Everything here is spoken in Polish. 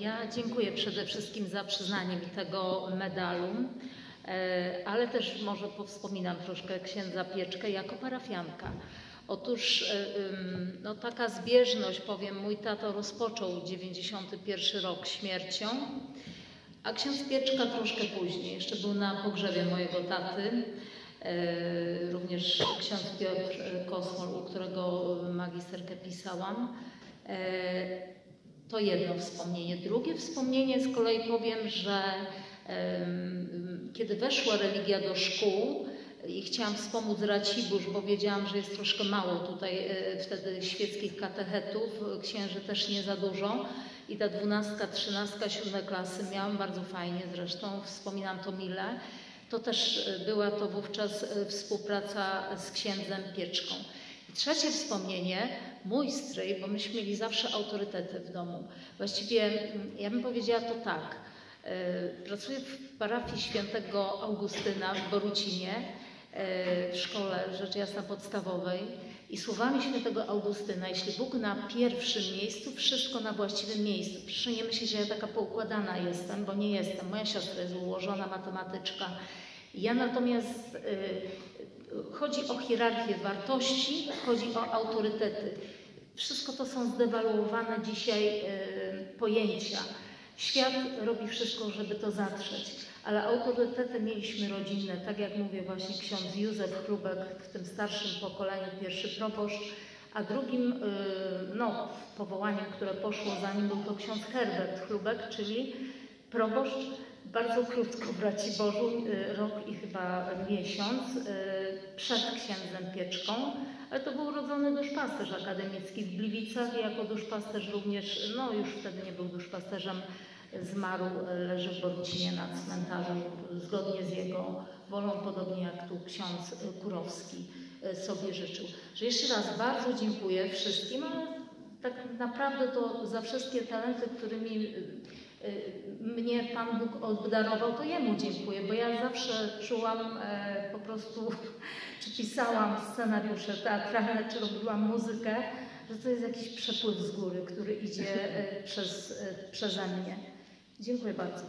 Ja dziękuję przede wszystkim za przyznanie mi tego medalu, e, ale też może powspominam troszkę księdza Pieczkę jako parafianka. Otóż e, no, taka zbieżność, powiem, mój tato rozpoczął 91 rok śmiercią, a ksiądz Pieczka troszkę później, jeszcze był na pogrzebie mojego taty. E, również ksiądz Piotr Kosmol, u którego magisterkę pisałam. To jedno wspomnienie. Drugie wspomnienie z kolei powiem, że kiedy weszła religia do szkół i chciałam wspomóc Racibórz, bo wiedziałam, że jest troszkę mało tutaj e, wtedy świeckich katechetów, księży też nie za dużo i ta dwunastka, trzynastka, siódme klasy miałam bardzo fajnie zresztą, wspominam to mile, to też e, była to wówczas e, współpraca z księdzem Pieczką. Trzecie wspomnienie, mój stryj, bo myśmy mieli zawsze autorytety w domu. Właściwie mm, ja bym powiedziała to tak. E, pracuję w parafii świętego Augustyna w Borucinie, e, w szkole rzecz jasna podstawowej i słowami świętego Augustyna, jeśli Bóg na pierwszym miejscu, wszystko na właściwym miejscu. Proszę nie że ja taka poukładana jestem, bo nie jestem. Moja siostra jest ułożona matematyczka. Ja natomiast y, Chodzi o hierarchię wartości, chodzi o autorytety. Wszystko to są zdewaluowane dzisiaj e, pojęcia. Świat robi wszystko, żeby to zatrzeć, ale autorytety mieliśmy rodzinne, tak jak mówię właśnie ksiądz Józef Chrubek w tym starszym pokoleniu, pierwszy proboszcz, a drugim e, no, powołaniem, które poszło za nim był to ksiądz Herbert Chrubek, czyli proboszcz bardzo krótko w Raciborzu, y, rok i chyba miesiąc, y, przed księdzem Pieczką, ale to był urodzony duszpasterz akademicki w Gliwicach i jako duszpasterz również, no już wtedy nie był duszpasterzem, zmarł, leży w Borucinie na cmentarzu zgodnie z jego wolą, podobnie jak tu ksiądz Kurowski y, sobie życzył. Że jeszcze raz bardzo dziękuję wszystkim, ale tak naprawdę to za wszystkie talenty, którymi mnie Pan Bóg obdarował, to Jemu dziękuję, bo ja zawsze czułam e, po prostu, czy pisałam scenariusze teatralne, czy robiłam muzykę, że to jest jakiś przepływ z góry, który idzie e, przez, e, przeze mnie. Dziękuję bardzo.